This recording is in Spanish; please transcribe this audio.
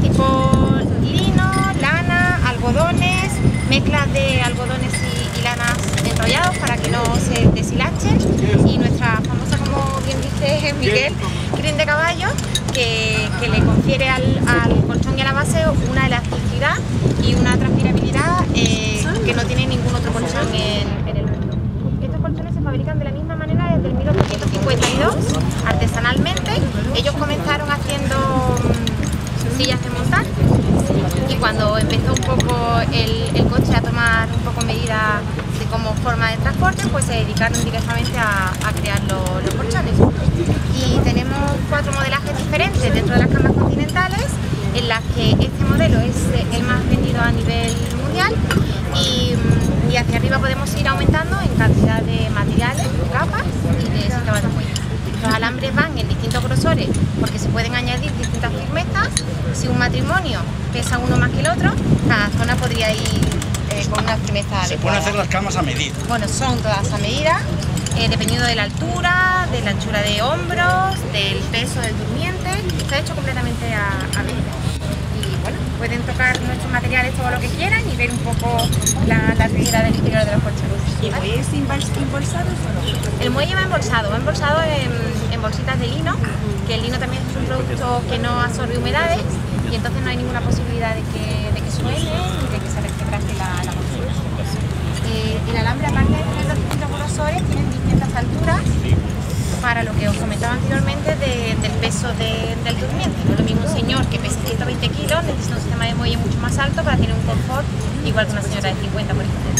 tipo lino, lana, algodones, mezclas de algodones y, lanas enrollados para que no se deshilachen. Y nuestra famosa, como bien dice Miguel, crin de caballo, que, que le confiere al, al colchón y a la base una elasticidad y una transpirabilidad eh, que no tiene ningún otro colchón en, sillas de montar y cuando empezó un poco el, coche a tomar un poco medida de como forma de transporte, pues se dedicaron directamente a, crear lo- los colchones. Y tenemos cuatro modelajes diferentes dentro de las camas continentales, en las que este modelo es eh, el más vendido a nivel mundial y, y hacia arriba podemos ir aumentando en cantidad de materiales, capas y de sistemas de apoyo. Los alambres van en porque se pueden añadir distintas firmezas. Si un matrimonio pesa uno más que el otro, cada zona podría ir eh, con una firmeza Se pueden hacer las camas a medida. Bueno, son todas a medida, eh, dependiendo de la altura, de la anchura de hombros, del peso del durmiente, está hecho completamente a, a medida. Y bueno, pueden tocar nuestros materiales todo lo que quieran y ver un poco la, la del interior de los colchones. ¿Y el muelle es embolsado o no? El muelle va embolsado, va embolsado en bolsitas de lino, que el lino también es un producto que no absorbe humedades y entonces no hay ninguna posibilidad de que, de que suene ni de que se resquebraje la, la bolsita. Eh, el alambre, aparte de tener los distintos grosores, tienen distintas alturas para lo que os comentaba anteriormente de- del peso de- del durmiente. No es lo mismo un señor que pesa 120 kilos, necesita un sistema de muelle mucho más alto para tener un confort igual que una señora de 50, por ejemplo.